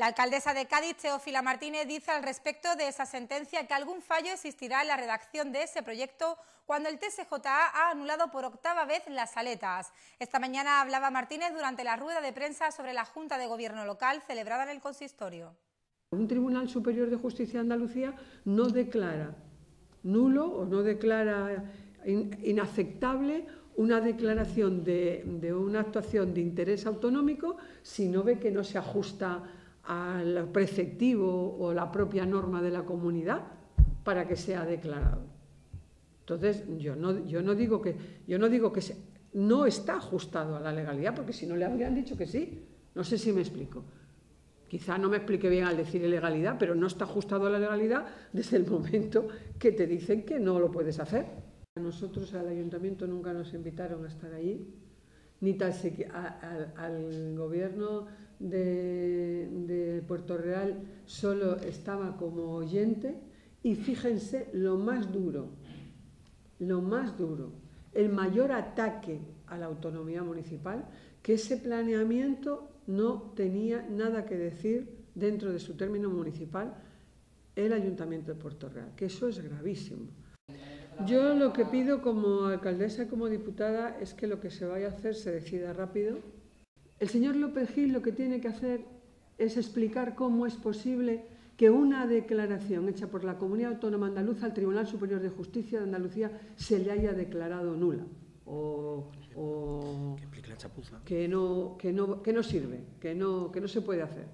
La alcaldesa de Cádiz, Teófila Martínez, dice al respecto de esa sentencia que algún fallo existirá en la redacción de ese proyecto cuando el TSJA ha anulado por octava vez las aletas. Esta mañana hablaba Martínez durante la rueda de prensa sobre la Junta de Gobierno local celebrada en el consistorio. Un Tribunal Superior de Justicia de Andalucía no declara nulo o no declara inaceptable una declaración de, de una actuación de interés autonómico si no ve que no se ajusta al preceptivo o la propia norma de la comunidad para que sea declarado. Entonces, yo no, yo no digo que, yo no, digo que no está ajustado a la legalidad, porque si no le habrían dicho que sí. No sé si me explico. Quizá no me explique bien al decir ilegalidad, pero no está ajustado a la legalidad desde el momento que te dicen que no lo puedes hacer. Nosotros al ayuntamiento nunca nos invitaron a estar allí, ni tal al gobierno de, Puerto Real solo estaba como oyente y fíjense lo más duro, lo más duro, el mayor ataque a la autonomía municipal, que ese planeamiento no tenía nada que decir dentro de su término municipal el Ayuntamiento de Puerto Real, que eso es gravísimo. Yo lo que pido como alcaldesa, como diputada, es que lo que se vaya a hacer se decida rápido, el señor López Gil lo que tiene que hacer es explicar cómo es posible que una declaración hecha por la Comunidad Autónoma Andaluza al Tribunal Superior de Justicia de Andalucía se le haya declarado nula o, que, no, que, no, que no sirve, que no, que no se puede hacer.